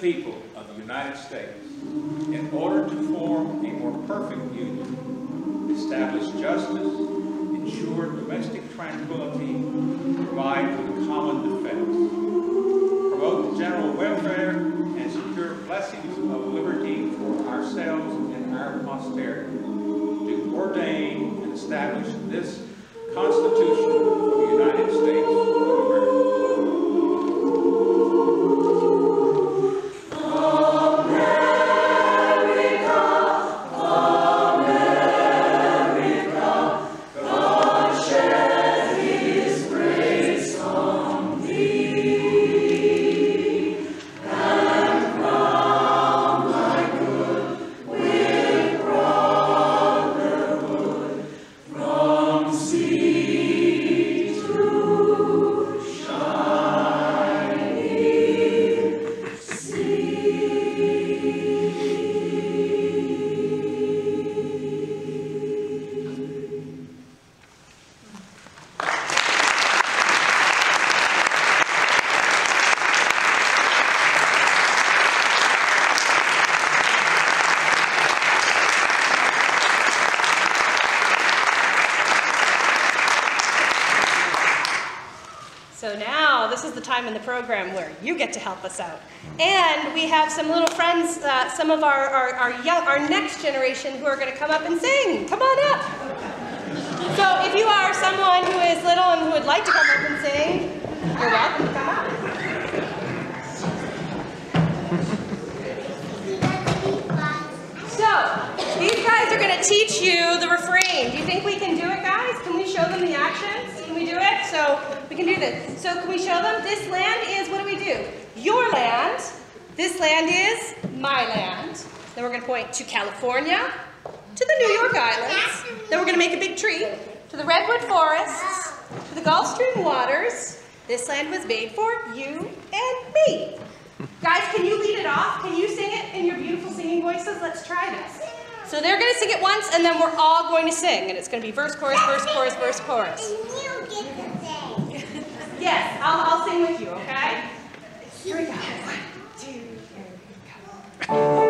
people of the United States in order to form a more perfect union, establish justice, ensure domestic tranquility, provide for the common defense, promote the general welfare, and secure blessings of liberty for ourselves and our posterity, to ordain and establish this Constitution is the time in the program where you get to help us out. And we have some little friends, uh, some of our, our, our, young, our next generation who are going to come up and sing. Come on up. So if you are someone who is little and who would like to come up and sing, you're welcome to come up. So, these guys are going to teach you the refrain. Do you think we can do it, guys? Can we show them the actions? Can we do it? So, we can do this. So, can we show them? This land is, what do we do? Your land. This land is my land. Then we're going to point to California, to the New York Islands. Then we're going to make a big tree, to the Redwood Forests, to the Gulf Stream waters. This land was made for you and me. Guys, can you lead it off? Can you sing it in your beautiful singing voices? Let's try this. So they're going to sing it once, and then we're all going to sing. And it's going to be verse, chorus, verse, chorus, verse, chorus. Yes, I'll, I'll sing with you, okay? Here we go. One, two, three, go.